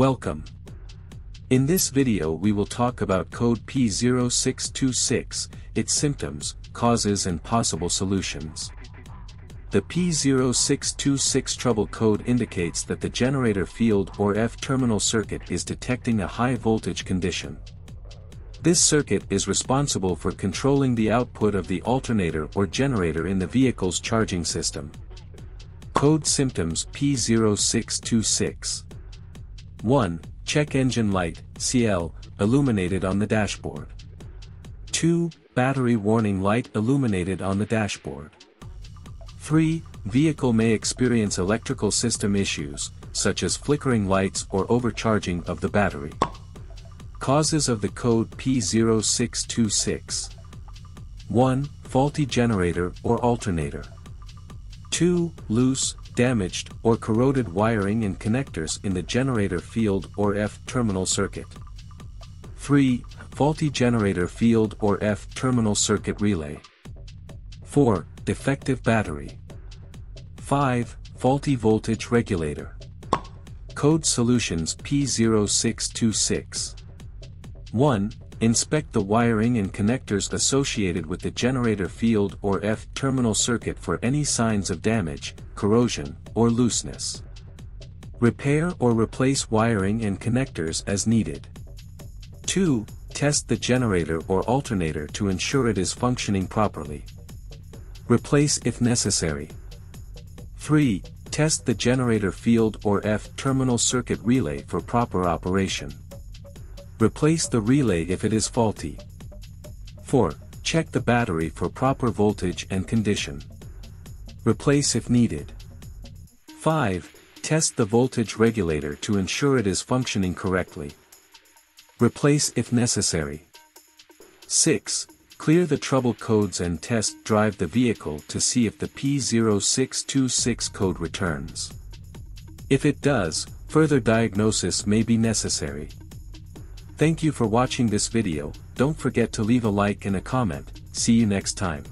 Welcome. In this video we will talk about code P0626, its symptoms, causes and possible solutions. The P0626 trouble code indicates that the generator field or F-terminal circuit is detecting a high voltage condition. This circuit is responsible for controlling the output of the alternator or generator in the vehicle's charging system. Code symptoms P0626 1. Check engine light, CL, illuminated on the dashboard. 2. Battery warning light illuminated on the dashboard. 3. Vehicle may experience electrical system issues, such as flickering lights or overcharging of the battery. Causes of the code P0626 1. Faulty generator or alternator. 2. Loose, damaged, or corroded wiring and connectors in the generator field or F-terminal circuit. 3. Faulty generator field or F-terminal circuit relay. 4. Defective battery. 5. Faulty voltage regulator. Code Solutions P0626 1. Inspect the wiring and connectors associated with the generator field or F-terminal circuit for any signs of damage, corrosion, or looseness. Repair or replace wiring and connectors as needed. 2. Test the generator or alternator to ensure it is functioning properly. Replace if necessary. 3. Test the generator field or F-terminal circuit relay for proper operation. Replace the relay if it is faulty. 4. Check the battery for proper voltage and condition. Replace if needed. 5. Test the voltage regulator to ensure it is functioning correctly. Replace if necessary. 6. Clear the trouble codes and test drive the vehicle to see if the P0626 code returns. If it does, further diagnosis may be necessary. Thank you for watching this video, don't forget to leave a like and a comment, see you next time.